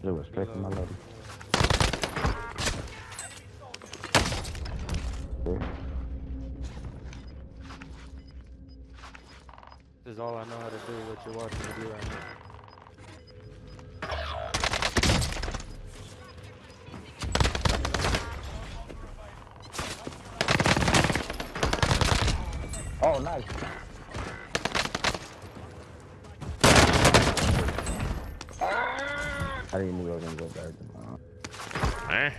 Just went straight to my loading. This is all I know how to do. What you're watching me do right now. Oh, nice. I was gonna go. Uh, Eh?